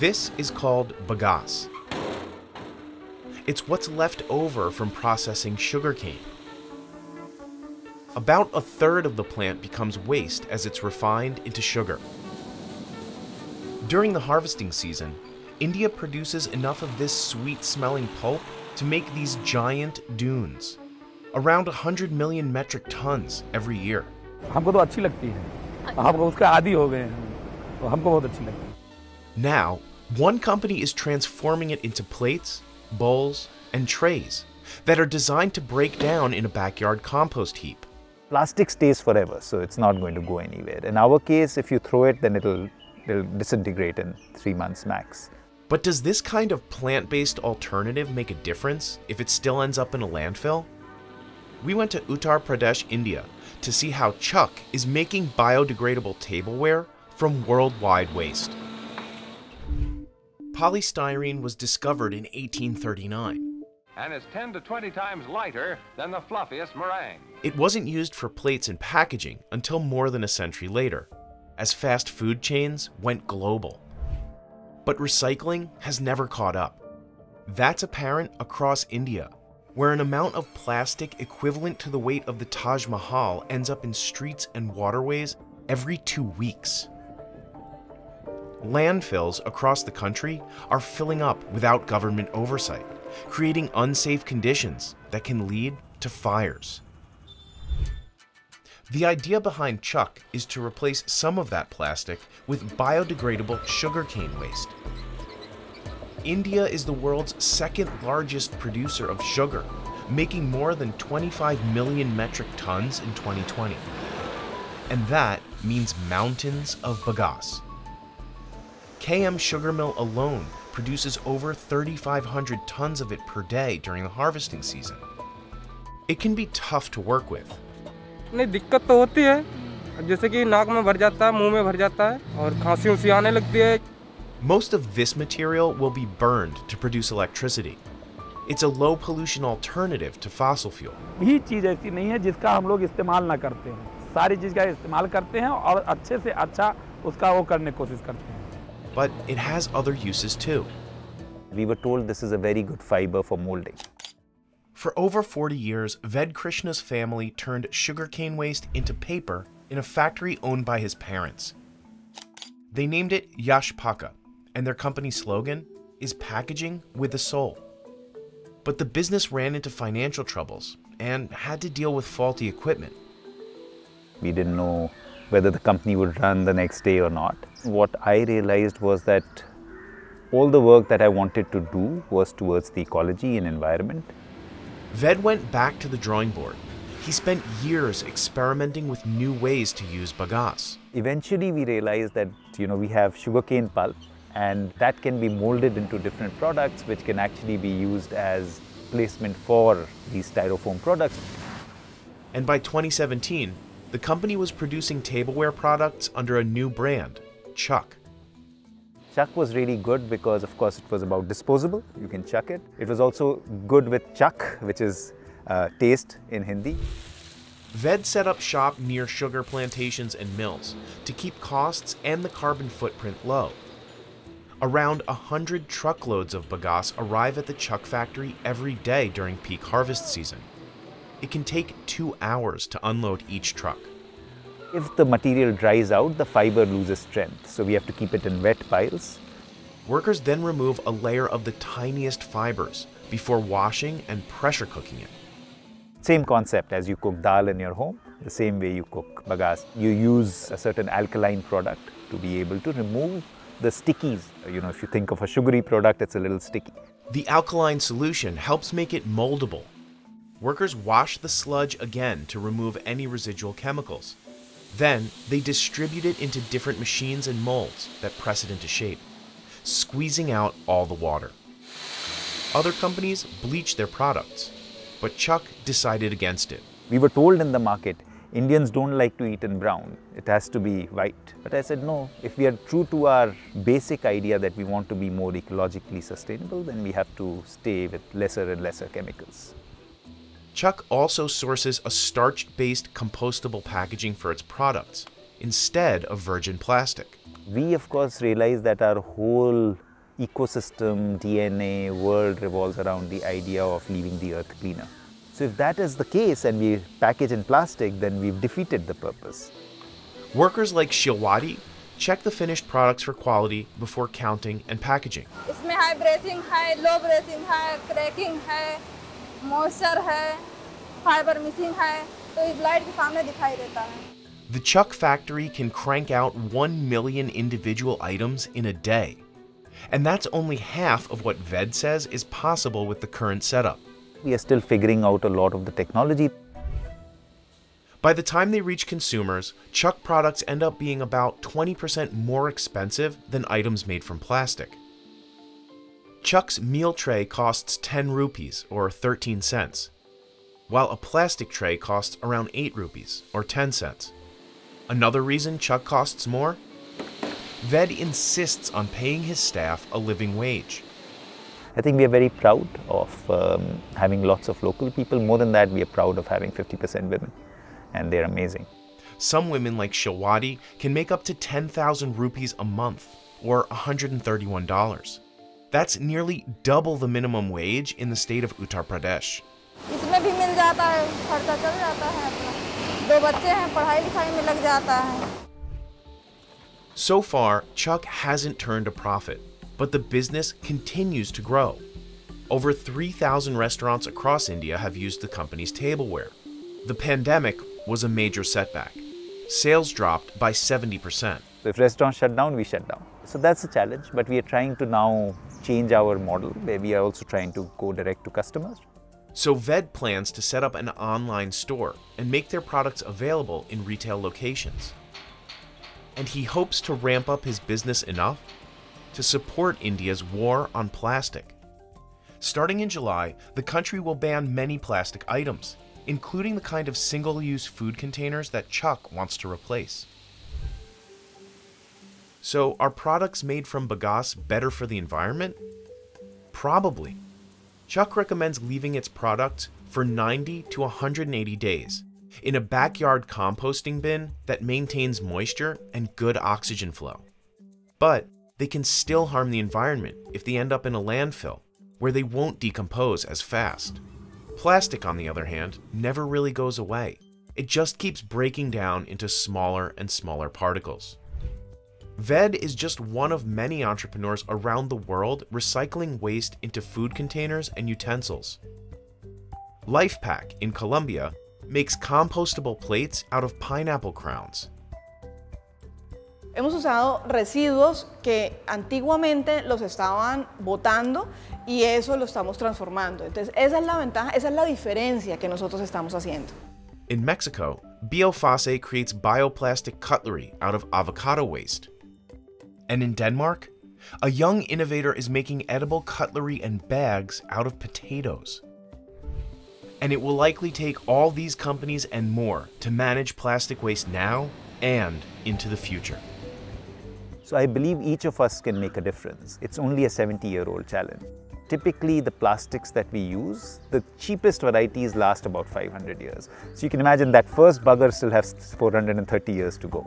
This is called bagasse. It's what's left over from processing sugarcane. About a third of the plant becomes waste as it's refined into sugar. During the harvesting season, India produces enough of this sweet smelling pulp to make these giant dunes, around 100 million metric tons every year. हमको तो अच्छी लगती है हम उसके आदि हो गए हैं तो हमको बहुत अच्छी लगती है Now, one company is transforming it into plates, bowls, and trays that are designed to break down in a backyard compost heap. Plastic stays forever, so it's not going to go anywhere. In our case, if you throw it, then it'll, it'll disintegrate in three months max. But does this kind of plant based alternative make a difference if it still ends up in a landfill? We went to Uttar Pradesh, India to see how Chuk is making biodegradable tableware from worldwide waste. Polystyrene was discovered in 1839. and is 10 to 20 times lighter than the fluffiest meringue. It wasn't used for plates and packaging until more than a century later, as fast food chains went global. But recycling has never caught up. That's apparent across India, where an amount of plastic equivalent to the weight of the Taj Mahal ends up in streets and waterways every two weeks. Landfills across the country are filling up without government oversight, creating unsafe conditions that can lead to fires. The idea behind Chuk is to replace some of that plastic with biodegradable sugarcane waste. India is the world's second largest producer of sugar, making more than 25 million metric tons in 2020. And that means mountains of bagasse. KM Sugar Mill alone produces over 3,500 tons of it per day during the harvesting season. It can be tough to work with, नहीं दिक्कत तो होती है जैसे कि नाक में भर जाता है मुंह में भर जाता है और खांसी उसी आने लगती है Most of this material will be burned to produce electricity. It's a low pollution alternative to fossil fuel. भी चीज़ ऐसी नहीं है जिसका हम लोग इस्तेमाल ना करते हैं सारी चीज़ का इस्तेमाल करते हैं और अच्छे से अच्छा उसका वो करने की कोशिश करते हैं but it has other uses too. We were told this is a very good fiber for molding. For over 40 years, Ved Krishna's family turned sugarcane waste into paper in a factory owned by his parents. They named it Yash Pakka, and their company slogan is packaging with a soul. But the business ran into financial troubles and had to deal with faulty equipment. We didn't know whether the company would run the next day or not. What I realized was that all the work that I wanted to do was towards the ecology and environment. Ved went back to the drawing board. He spent years experimenting with new ways to use bagasse. Eventually, we realized that you know we have sugarcane pulp, and that can be molded into different products, which can actually be used as placement for these styrofoam products. And by 2017, the company was producing tableware products under a new brand, Chuk. Chuk was really good because, of course, it was about disposable. You can chuck it. It was also good with chuck, which is uh, taste in Hindi. Ved set up shop near sugar plantations and mills to keep costs and the carbon footprint low. Around 100 truckloads of bagasse arrive at the Chuk factory every day during peak harvest season. It can take two hours to unload each truck. If the material dries out, the fiber loses strength, so we have to keep it in wet piles. Workers then remove a layer of the tiniest fibers before washing and pressure cooking it. Same concept as you cook dal in your home, the same way you cook bagasse. You use a certain alkaline product to be able to remove the stickies. You know, if you think of a sugary product, it's a little sticky. The alkaline solution helps make it moldable. Workers wash the sludge again to remove any residual chemicals. Then they distribute it into different machines and molds that press it into shape, squeezing out all the water. Other companies bleach their products, but Chuk decided against it. We were told in the market, Indians don't like to eat in brown, it has to be white. But I said, no, if we are true to our basic idea that we want to be more ecologically sustainable, then we have to stay with lesser and lesser chemicals. Chuk also sources a starch based compostable packaging for its products instead of virgin plastic. We, of course, realize that our whole ecosystem, DNA, world revolves around the idea of leaving the earth cleaner. So, if that is the case and we package in plastic, then we've defeated the purpose. Workers like Shilwadi check the finished products for quality before counting and packaging. इसमें high breathing, high low breathing, high cracking, high है है तो ये के सामने दिखाई देता है The Chuk factory can crank out 1 million individual items in a day. And that's only half of what Ved says is possible with the current setup. We are still figuring out a lot of the technology. By the time they reach consumers, Chuk products end up being about 20% more expensive than items made from plastic. Chuk's meal tray costs 10 rupees or 13 cents, while a plastic tray costs around 8 rupees or 10 cents. Another reason Chuk costs more? Ved insists on paying his staff a living wage. I think we are very proud of um, having lots of local people. More than that, we are proud of having 50% women, and they're amazing. Some women like Shilwadi can make up to 10,000 rupees a month, or $131. That's nearly double the minimum wage in the state of Uttar Pradesh. So far, Chuk hasn't turned a profit, but the business continues to grow. Over 3,000 restaurants across India have used the company's tableware. The pandemic was a major setback. Sales dropped by 70%. If restaurants shut down, we shut down. So that's a challenge, but we are trying to now change our model where we are also trying to go direct to customers. So Ved plans to set up an online store and make their products available in retail locations. And he hopes to ramp up his business enough to support India's war on plastic. Starting in July, the country will ban many plastic items, including the kind of single use food containers that Chuk wants to replace. So, are products made from bagasse better for the environment? Probably. Chuk recommends leaving its product for 90 to 180 days in a backyard composting bin that maintains moisture and good oxygen flow. But they can still harm the environment if they end up in a landfill, where they won't decompose as fast. Plastic, on the other hand, never really goes away. It just keeps breaking down into smaller and smaller particles. Ved is just one of many entrepreneurs around the world recycling waste into food containers and utensils. LifePack in Colombia makes compostable plates out of pineapple crowns. Hemos usado residuos que antiguamente los estaban botando y eso lo estamos transformando. Entonces, esa es la ventaja, esa es la diferencia que nosotros estamos haciendo. In Mexico, Biofase creates bioplastic cutlery out of avocado waste. And in Denmark, a young innovator is making edible cutlery and bags out of potatoes. And it will likely take all these companies and more to manage plastic waste now and into the future. So I believe each of us can make a difference. It's only a 70 year old challenge. Typically, the plastics that we use, the cheapest varieties last about 500 years. So you can imagine that first bugger still has 430 years to go.